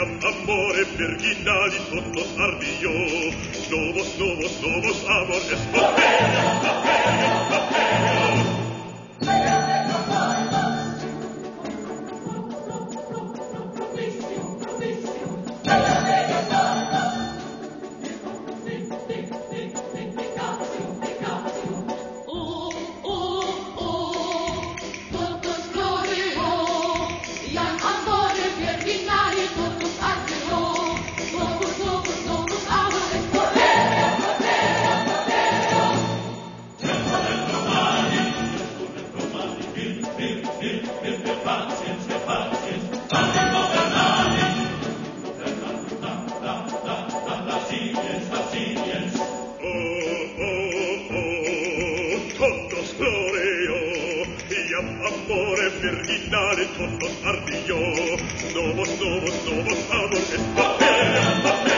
iam amore virginali todos ardillo, novos, novos, novos amores, papel, papel, iam amore virginale todos ardillo, novos, novos, novos amores, papel, papel.